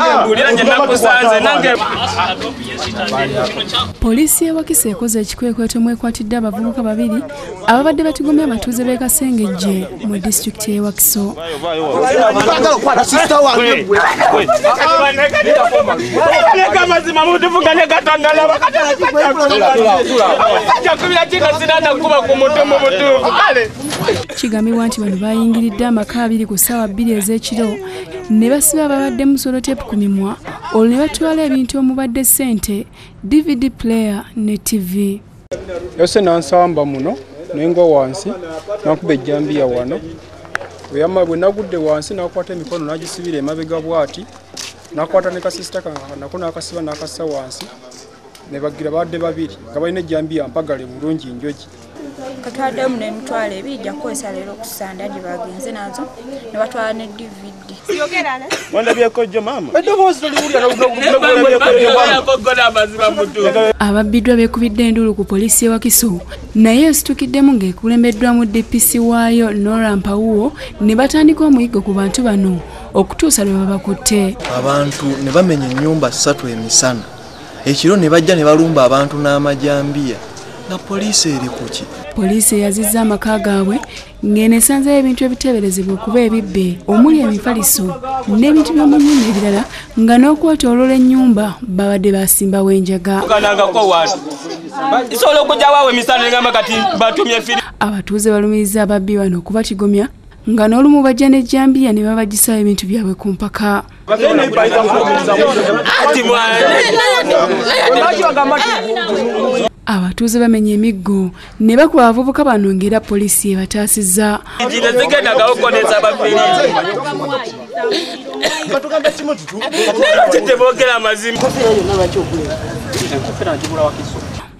I'm mbulira gye nakusanze nange poliisi y'ewakisa ekoze ekikwekweto mwekwatidde abavubuka babiri ababadde batigomya abatuuze b'e kasengejje mu disitulikiti y'ewakiso kigambibwa nti bano bayingiridde amaka abiri ku ssaawa bbiri ez'ekiro ne basiba ababaddemu solotepu ku mimwa olwo ne batwala ebintu omubadde ssente dvd player ne tv yose nansamba muno nenga wansi nakuba ejjambiya wano. Bwe nagudde wansi nakwata emikono nagisibira emabega bwati nakwata ne kasisita nako nakasiba nakassa wansi nebagira badde babiri nga balina ejjambiya mpagale bulungi njogi katwaddemu n'emitwalo ebiri jja kukozesa leero ku sanda gye bagenze nazo ne batwala ne dvd wandabyeko jjo maama? Ababbiddwa beekubiddwa enduulu ku poliisi y'ewakiso naye esitukiddemu ng'ekulembeddwamu dpc waayo nora mpawuwo ne batandika omuyiggo ku bantu bano okutuusa lwe babakutte. Abantu ne bamenya ennyumba ssatu emisana ekiro ne bajja ne balumba abantu n'amajambiya. Nga poliisi eri ku ki? Poliisi eyazizza amaka gaabwe ng'eno esanzeyo ebintu ebiteeberezebwa okuba ebibbe. Omuli emifaliso n'ebintu by'omu nnyumba ebirala nga n'okwetooloola ennyumba babadde basimbawo enjaga. Isobola okujjawawo emisana negamba kati batumye firi abatuuze balumiriza ababbi bano okubatigomya nga n'olumu bajja n'ejjambiya ne babagisawo ebintu byabwe ku mpaka. Abatuuze bamenya emiggo ne bakuba abavubuka bano ng'era poliisi ebataasizza zigendagawo kukonesa bafiri kitebogera amazima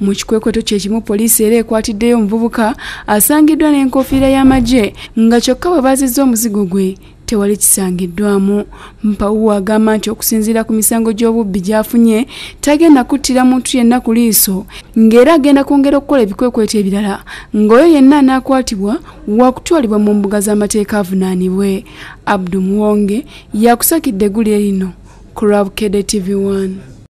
mu kikwekweto kyekimu poliisi era ekwatiddeyo omuvubuka asangiddwa n'enkofiira y'amagye nga kyokka bwe baazizza omuzigo gwe tewali kisangiddwamu. Mpawuwa agamba nti okusinziira ku misango gy'obubbi gy'afunye tagenda kuttira muntu yenna ku liiso ng'era agenda kwongera okukola ebikwekweto ebirala ng'oyo yenna anaakwatibwa wakutwalibwa mu mbuga z'amateeka avunaanibwe. Abdu muwonge yakusakidde eggulire lino ku lwabukede tv 1